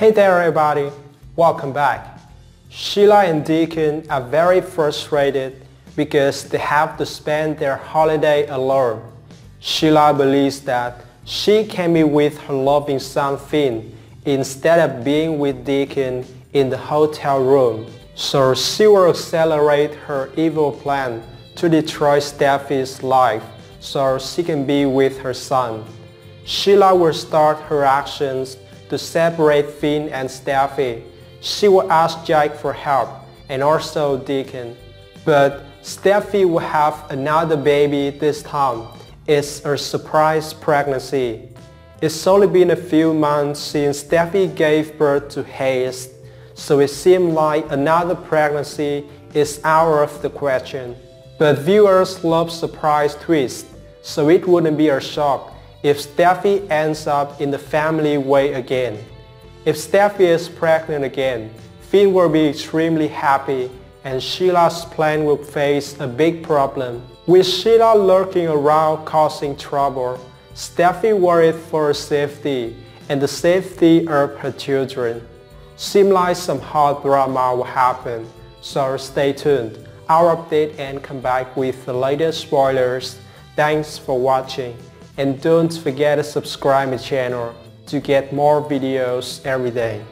Hey there everybody, welcome back. Sheila and Deacon are very frustrated because they have to spend their holiday alone. Sheila believes that she can be with her loving son Finn instead of being with Deacon in the hotel room. So she will accelerate her evil plan to destroy Steffy's life so she can be with her son. Sheila will start her actions to separate Finn and Steffy. She will ask Jack for help and also Deacon. But Steffy will have another baby this time. It's a surprise pregnancy. It's only been a few months since Steffy gave birth to Hayes, so it seemed like another pregnancy is out of the question. But viewers love surprise twists, so it wouldn't be a shock if Steffy ends up in the family way again. If Steffy is pregnant again, Finn will be extremely happy and Sheila's plan will face a big problem. With Sheila lurking around causing trouble, Steffy worried for her safety and the safety of her children. Seems like some hot drama will happen, so stay tuned. I'll update and come back with the latest spoilers. Thanks for watching and don't forget to subscribe my channel to get more videos every day.